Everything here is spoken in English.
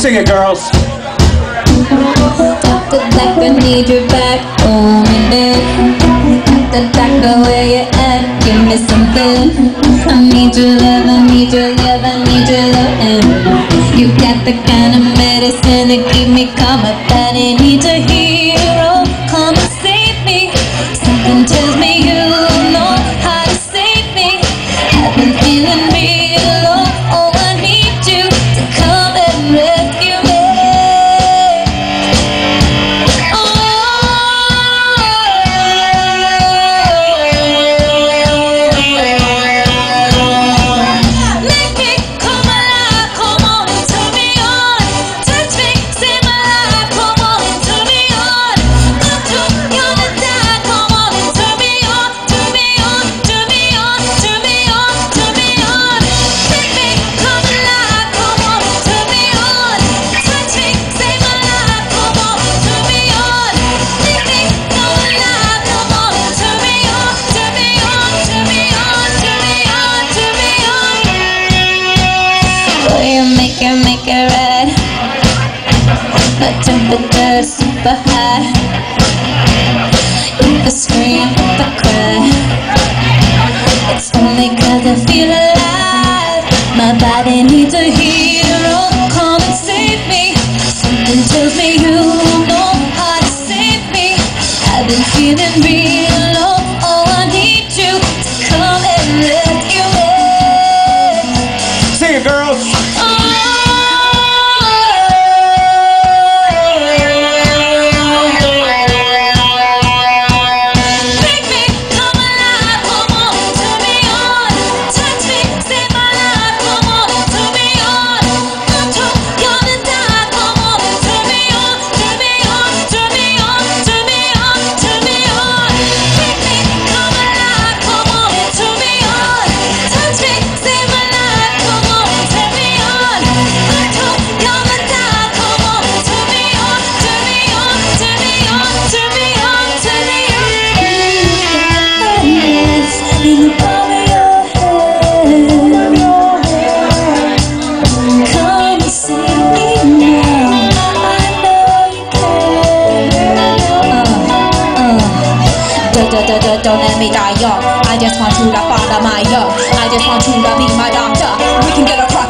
Sing it, girls. Doctor, like I need you back. The doctor, where you at? Give me something. I need your love, I need your love, I need your love. You got the kind of medicine to keep me calm. A hero, it, make it red? My temperature super high. If I scream, if I cry, it's only 'cause I feel alive. My body needs a hero, come and save me. Something tells me you know how to save me. I've been feeling real low. Oh, I need you to come and rescue me. Sing it, girls. Make Don't, let me die young. I just want you to follow my young. I just want you to be my doctor. We can get a cracking chiropractor.